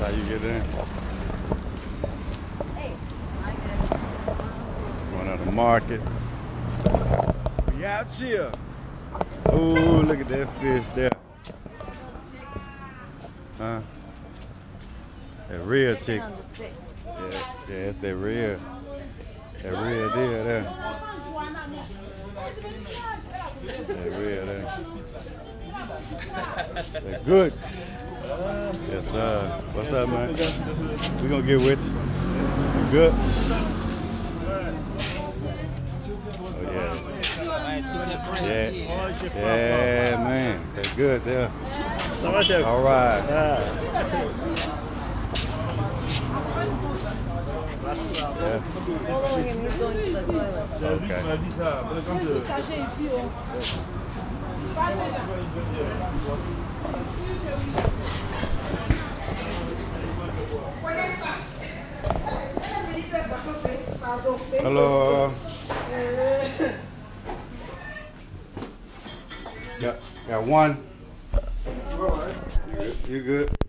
how you get in. Hey, One of the markets. We out here. Oh, look at that fish there. Huh? That real chick. Yeah, yeah, it's that real. That real deal there. That real there. That good. Yes, sir. What's up, man? We gonna get with you. You good? Oh yeah. Yeah. Yeah, man. That's good there. Chef? All right. Ah. Yeah. Okay. Hello. Got, got one. You good? You good?